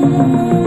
Música